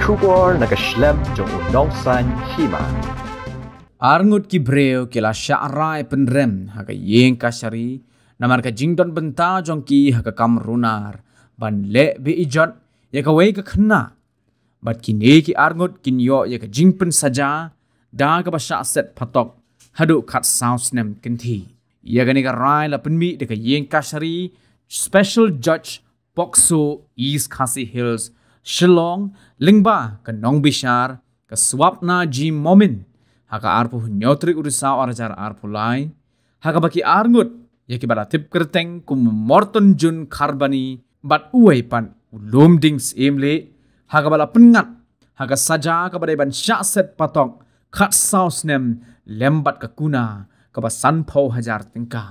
Trubor na ka shlem jong unong san hima. Arngut ki breo ki la sya'rai penrem haka yeng kasari namar ka jingdon benta jong ki haka kam runar ban le be ijot ya ka wei ka khna bat ki ne ki arngut kin yo ya ka jingpen saja da ka ba set patok hadu khat sounds nem kin thi. Ya ga ni ka rai la penmi de ka yeng kasari special judge Bokso East Khasi Hills Shillong Lingba ka Nong Bishar ka Swapna G Momin haka arpu nyotri urisa arajar arpu lai haka baki arngut yaki bada tip kerteng kum morton jun karbani bat uai pan ulum dings emle haka bala pengat haka saja ka bada ban sya set patok khat saus nem lembat ka kuna ka ba san pau hajar tingka